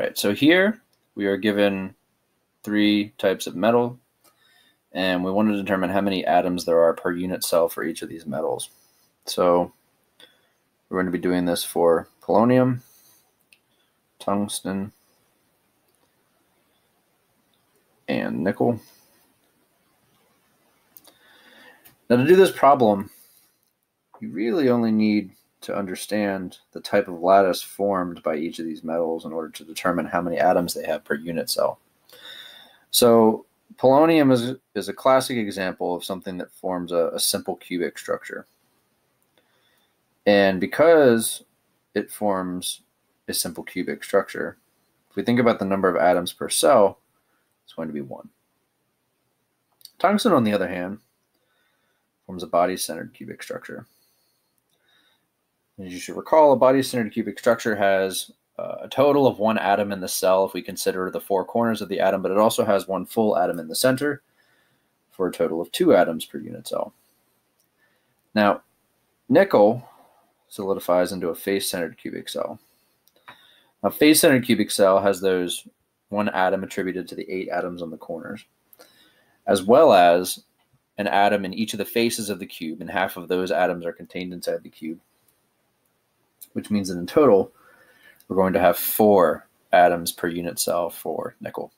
Right, so here we are given three types of metal, and we want to determine how many atoms there are per unit cell for each of these metals. So we're going to be doing this for polonium, tungsten, and nickel. Now to do this problem, you really only need to understand the type of lattice formed by each of these metals in order to determine how many atoms they have per unit cell. So polonium is, is a classic example of something that forms a, a simple cubic structure. And because it forms a simple cubic structure, if we think about the number of atoms per cell, it's going to be 1. Tungsten, on the other hand, forms a body-centered cubic structure. As you should recall, a body-centered cubic structure has uh, a total of one atom in the cell if we consider the four corners of the atom, but it also has one full atom in the center for a total of two atoms per unit cell. Now, nickel solidifies into a face-centered cubic cell. A face-centered cubic cell has those one atom attributed to the eight atoms on the corners, as well as an atom in each of the faces of the cube, and half of those atoms are contained inside the cube, which means that in total, we're going to have four atoms per unit cell for nickel.